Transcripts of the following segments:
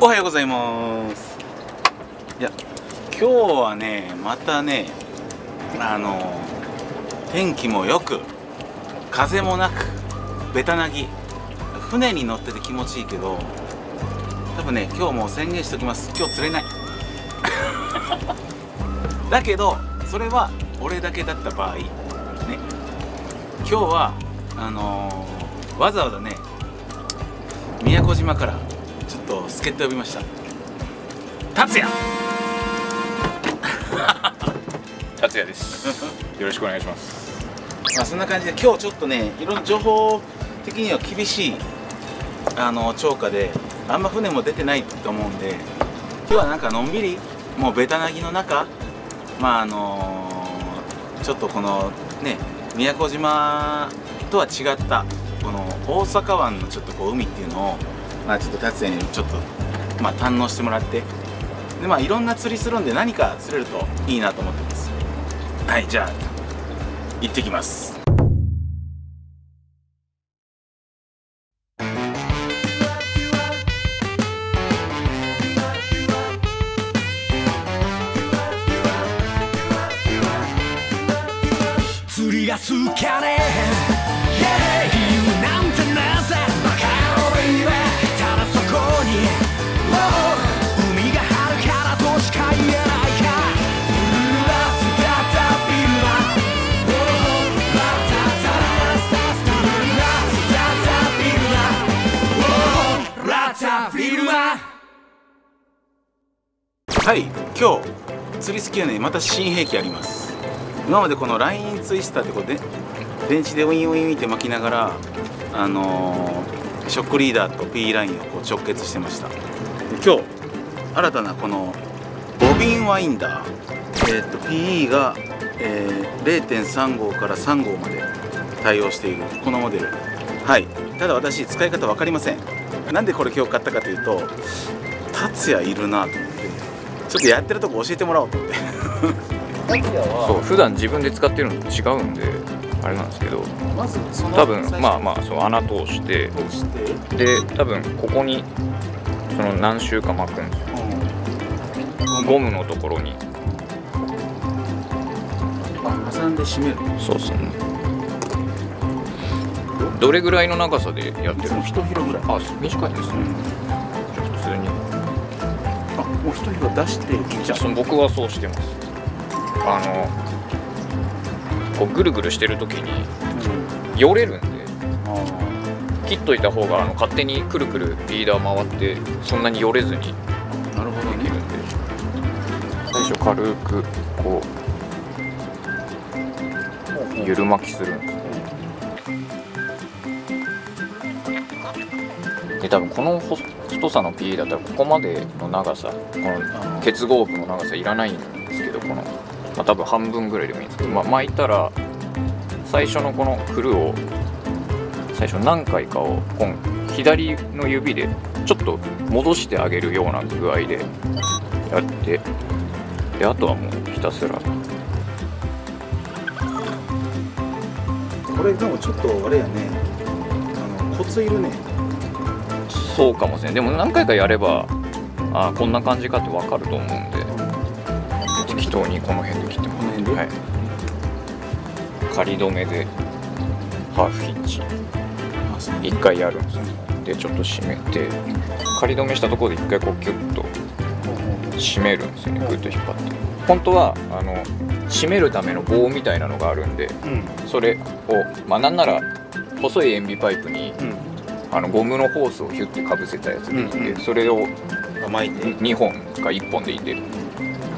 おはようございます。いや今日はねまたねあの天気もよく風もなくベタなぎ船に乗ってて気持ちいいけど多分ね今日も宣言しておきます。今日釣れない。だけどそれは俺だけだった場合ね。今日はあのーわざわざね宮古島からちょっと助っ人呼びました。達也。達也です。よろしくお願いします。まあそんな感じで今日ちょっとねいろんな情報的には厳しいあの超過であんま船も出てないと思うんで今日はなんかのんびりもうベタなぎの中まああのちょっとこのね宮古島とは違ったこの大阪湾のちょっとこう海っていうのをまあちょっと達也にちょっとまあ堪能してもらってでまあいろんな釣りするんで何か釣れるといいなと思ってます。はいじゃあ行ってきます。釣りが好きやねはい今日釣り好きはねまた新兵器あります。今までこのラインツイスターってこうで電池でウィンウィンって巻きながらあのーショックリーダーと P ラインをこう直結してました。今日新たなこのボビンワインダーえーっと PE が、えー0.3号から3号まで対応しているこのモデル。はい。ただ私使い方分かりません。なんでこれ今日買ったかというと達也いるなと。思ってちょっとやってるとこ教えてもらおうと思って。そう普段自分で使ってるのと違うんであれなんですけど。まずその多分まあまあそう穴通して。で多分ここにその何周か巻くんですよ。ゴムのところに。あ挟んで締める。そうっすね。どれぐらいの長さでやってるんですか？一広ぐらい。あ短いですね。じゃあ普通にあもう一広出して切っちゃうその僕はそうしてます。あのこうぐるぐるしてる時にうん。よれるんで。あ切っといた方があの勝手にくるくるリーダー回ってそんなによれずにーなるほどね。できるんで最初軽くこうゆる巻きするんですねで多分この細太さの PE だったらここまでの長さこの結合部の長さいらないんですけどこの、まあ、多分半分ぐらいでもいいんですけど、まあ、巻いたら最初のこの振るを最初何回かをこの左の指でちょっと戻してあげるような具合でやってであとはもうひたすら。これでもちょっとあれやね。あのコツいるね。そうかもしれないでも何回かやればあこんな感じかって分かると思うんで。適当にこの辺で切ってます。この辺で？はい。仮止めでハーフヒッチあそう。1回やるんですよ。でちょっと締めて仮止めしたところで1回こうキュッと締めるんですよね。グッと引っ張って。本当はあの締めるための棒みたいなのがあるんでうん。それをまあなんなら細い塩ビパイプにうんあのゴムのホースをヒュッてかぶせたやつでいいんで、うんうん。それをあ巻いて。2本か1本でいいんで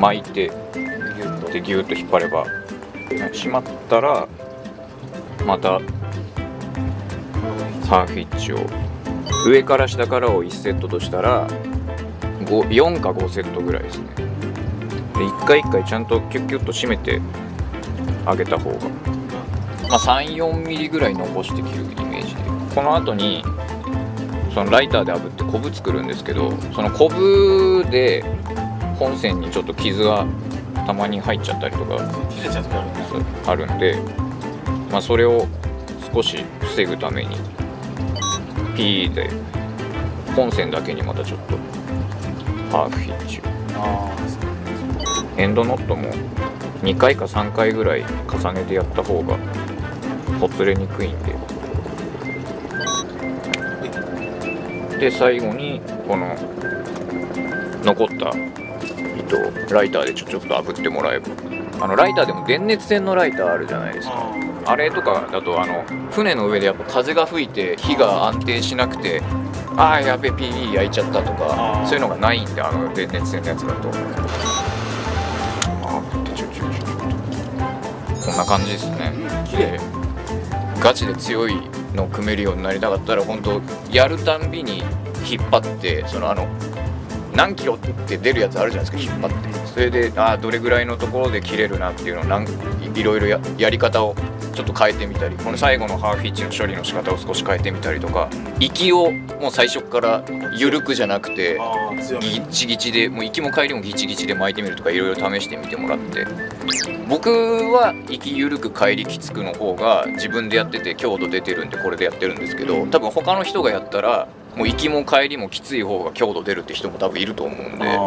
巻いてギュッと。でギュッと引っ張れば締まったらまたハーフヒッチを上から下からを1セットとしたら5 4か5セットぐらいですね。で1回1回ちゃんとキュッキュッと締めてあげた方が、まあ、34ミリぐらい残して切るこの後にそのライターで炙ってコブ作るんですけどそのコブで本線にちょっと傷がたまに入っちゃったりとかあるんで、まあ、それを少し防ぐために P で本線だけにまたちょっとハーフヒッチあエンドノットも2回か3回ぐらい重ねてやった方がほつれにくいんでで最後にこの残った糸をライターでちょちょっと炙ってもらえば。あのライターでも電熱線のライターあるじゃないですか。ああれとかだとあの船の上でやっぱ風が吹いて火が安定しなくてああやべ PE 焼いちゃったとかそういうのがないんであの電熱線のやつだと。こんな感じですね。綺麗。でガチで強いのを組めるようになりたかったら本当やるたんびに引っ張ってそのあの何キロって出るやつあるじゃないですか引っ張って。それであーどれぐらいのところで切れるなっていうのをなんいいろいろややり方をちょっと変えてみたりこの最後のハーフヒッチの処理の仕方を少し変えてみたりとか息をもう最初から緩くじゃなくてギッチギチでもう行きも帰りもギチギチで巻いてみるとかいろいろ試してみてもらって。僕は行き緩く帰りきつくの方が自分でやってて強度出てるんでこれでやってるんですけど多分他の人がやったらもう行きも帰りもきつい方が強度出るって人も多分いると思うんで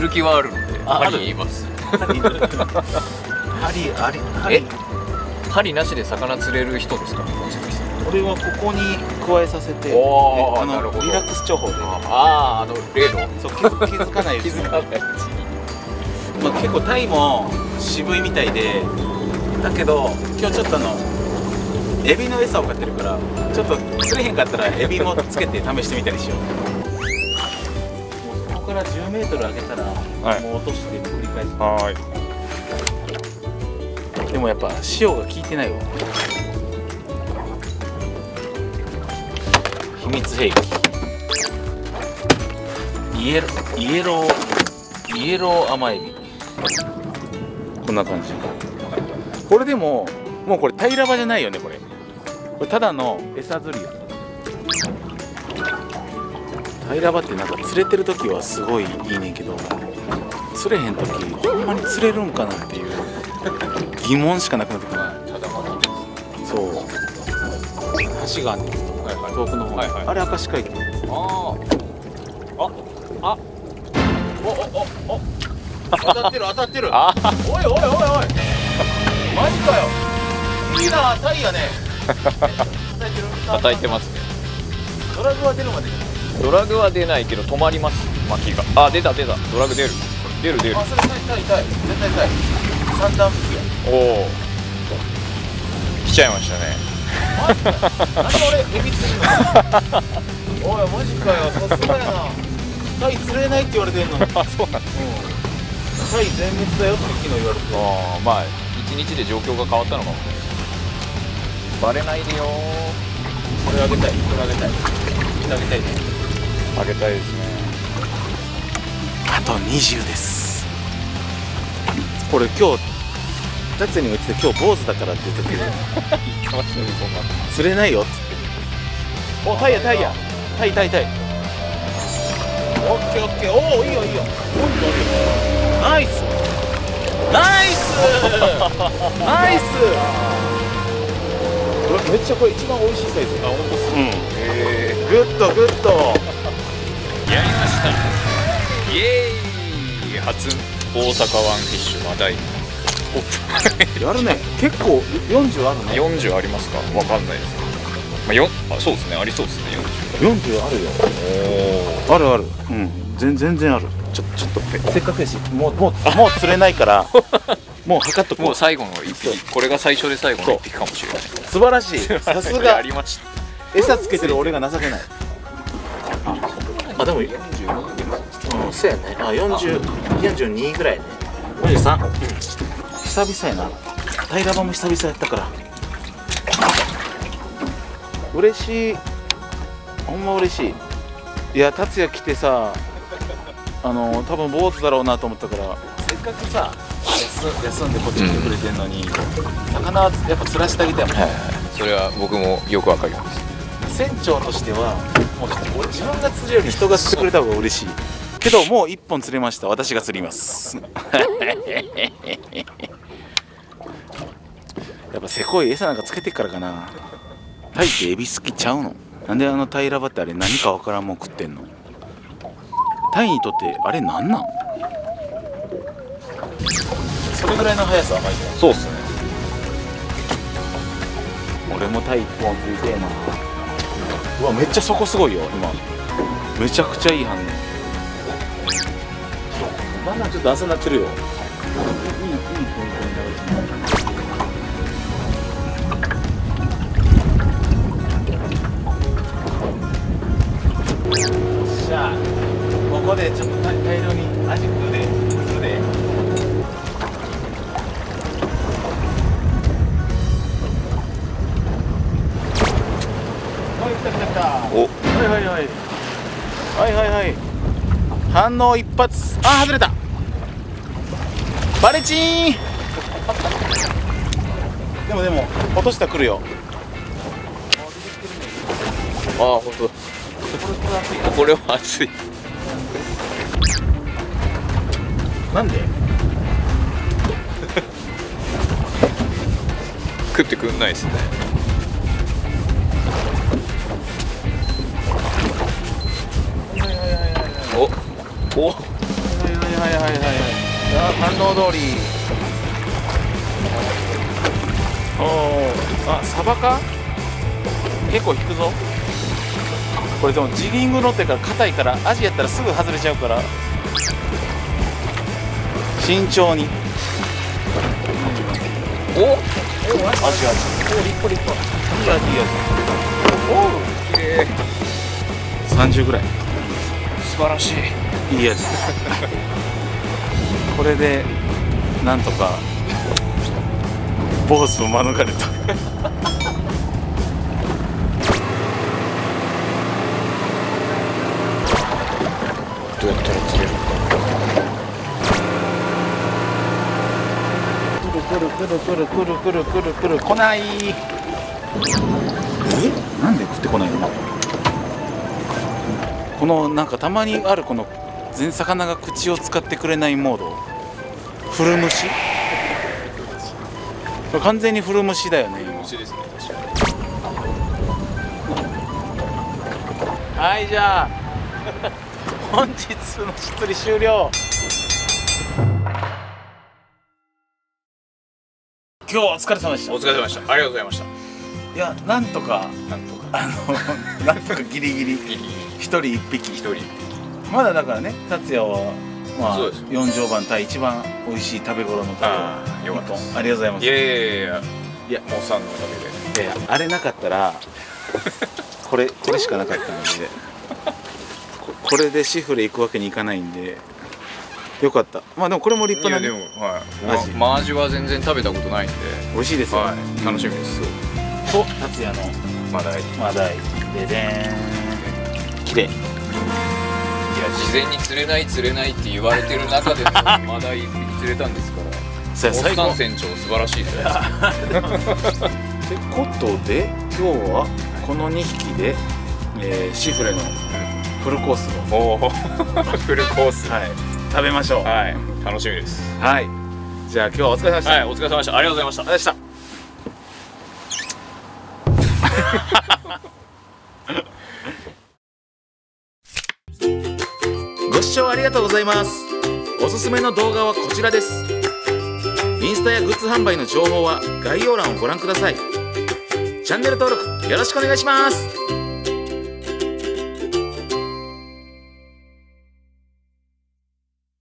もちろん剣はあるのであ針言います。針ありえ？針針なしで魚釣れる人ですか？俺はここに加えさせてあのリラックス調法で。あああの例のそう気づ気づかないうちに気づかないまあ、結構タイも渋いみたいで。だけど今日ちょっとあのエビの餌を買ってるからちょっと釣れへんかったらエビもつけて試してみたりしようもうそこから 10m 上げたら、はい。もう落として繰り返しはい。でもやっぱ塩が効いてないわ。秘密兵器。イエロイエローイエロー甘エビ。こんな感じ。これでももうこれ平ら場じゃないよねこれ。これただの餌釣りよ平ら場ってなんか釣れてる時はすごいいいねんけど釣れへん時ほんまに釣れるんかなっていう疑問しかなくなってくる。そう。橋があんねん。はいはい遠くの方、はいはい。あれ明石海峡。あああ。おおおお。当たってる当たってる。あおいおいおいおい。マジかよ。いいなタイやね。叩いてる。叩いてますね。ドラグは出るまでドラグは出ないけど止まります。巻きが。あ出た出た。ドラグ出る。出る出る。あそれタイタイタイ絶対タイ三段引きや。おお来ちゃいましたね。マジか。よなんで俺エビ釣りの？おいマジかよ。さすがやな。タイ釣れないって言われてんのに。あそうなんうん。タイ全滅だよって昨日言われて。あーまあ一日で状況が変わったのかもね。バレないでよこれあげたい。これあげたい。みんなあげたいねあげたいですね。あと20です。これ今日達也にも言ってて今日坊主だからって言ってていきますねそんな釣れないよって言っておタイやタイやタイタイタイ。オッケーオッケー。おおいいよいいよ。ナイスナイス。ナイス。めっちゃこれ一番美味しいサイズ。あ本当すうん。え good good。ー、やりました。イエーイ。初大阪ワンフィッシュマダイやるね。結構40あるね。40ありますか？わかんないです。まあ、よあそうですね。ありそうですね。40あるよ。40おあるある。うん。全全然ある。ちょちょっとせっかくやしもうもうもう釣れないから もう測っとこう。もう最後の一匹。これが最初で最後の一匹かもしれない。素晴らしい。さすが。ありました。餌つけてる俺が情けないあでもうんそうやね。あ40 42ぐらいね。43久々やな。平ら場も久々やったから。嬉しい。ほんま嬉しい。いや達也来てさあの多分ボートだろうなと思ったから。せっかくさ休休んでこっち来てくれてんのに、魚はやっぱ釣らしてあげたいもん、それは僕もよくわかります船長としてはもう俺自分が釣るより人が釣ってくれた方が嬉しい。けどもう一本釣れました。私が釣ります。やっぱせこい餌なんかつけてっからかな。タイってエビ好きちゃうの？なんであのタイラバってあれ何かわからんもん食ってんの？タイにとってあれなんなん？それぐらいの速さ甘いじゃんそうっすね。俺もタイ一本釣りてえなうわめっちゃそこすごいよ今。めちゃくちゃいい反応。まだちょっと朝になってるよ。反応一発。あ外れた。バレチーン。でもでも落としたら来るよ。ああ本当だ。これは熱い。なんで？食ってくんないですねお。おはいはいはいはいはい。あ反応通り。おおあサバか？結構引くぞ。これでもジギング乗ってから硬いからアジやったらすぐ外れちゃうから。慎重に。お。アジア。ジお立派立派いいアジいいアジ綺麗。お30ぐらい。素晴らしいいいアジこれでなんとかボスを免れた。どうやったら釣れる？くるくるくるくるくるくるくる来ない。え？なんで食ってこないの？このなんかたまにあるこの全魚が口を使ってくれないモード。古虫？完全に古虫だよね今。はいじゃあ本日の釣り終了。今日はお疲れ様でした。お疲れ様でした。ありがとうございました。いやなんとかなんとか。あのなんとかギリギリ。一人一匹。一人まだだからね達也はまあそうです四畳半対一番美味しい食べ頃の食べあーよかったです。ありがとうございます。いやいやいやいやいやもうさんのおかげで。いやあれなかったら これこれしかなかったのでここれでシフレ行くわけにいかないんでよかった。まあでもこれも立いや派な、でね、もはい。アジまマージは全然食べたことないんで。美味しいですよ、はい。楽しみです。と達也のまだいやマダイででーん。綺麗事前に釣れない釣れないって言われてる中でまだ一匹釣れたんですから。さあ最後。最後船長素晴らしいです。か ってことで今日はこの2匹で、えーシフレのフルコースを、おお フルコース。はい、食べましょう。ははい。楽しみです。い。じゃあ今日はお疲れ様でした、はいお疲れ様でした。ありがとうございました。ありがとうございました聴ありがとうございます。おすすめの動画はこちらです。インスタやグッズ販売の情報は概要欄をご覧ください。チャンネル登録よろしくお願いします。